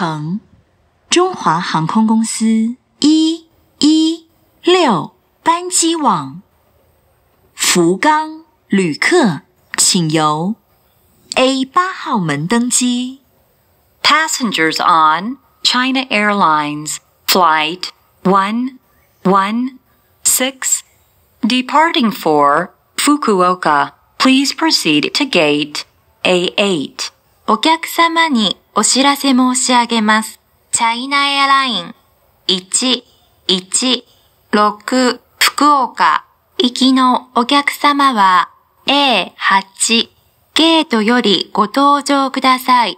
乘中华航空公司一一六班机往福冈，旅客请由 A 八号门登机。 Passengers on China Airlines Flight 116 departing for Fukuoka, please proceed to gate A8. お客様に お知らせ申し上げます。チャイナエアライン116福岡行きのお客様は A8 ゲートよりご搭乗ください。